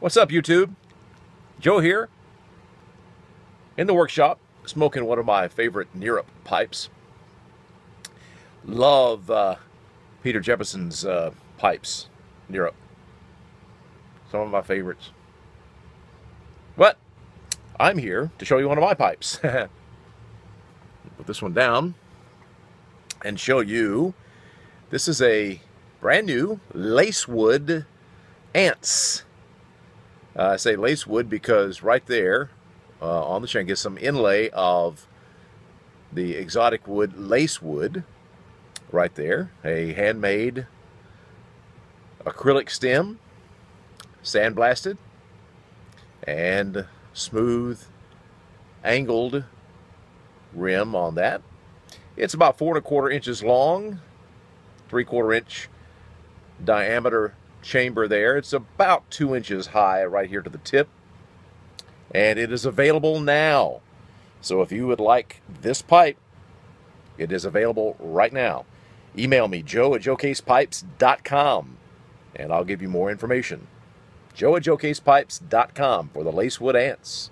What's up, YouTube? Joe here in the workshop, smoking one of my favorite Neerup pipes. Love uh, Peter Jefferson's uh, pipes, Neerup. Some of my favorites. But I'm here to show you one of my pipes. Put this one down and show you. This is a brand new Lacewood Anse uh, I say lacewood because right there uh, on the shank is some inlay of the exotic wood lacewood right there. A handmade acrylic stem, sandblasted, and smooth angled rim on that. It's about four and a quarter inches long, three quarter inch diameter chamber there. It's about two inches high right here to the tip. And it is available now. So if you would like this pipe, it is available right now. Email me, joe at joecasepipes.com, and I'll give you more information. joe at joecasepipes.com for the Lacewood Anse.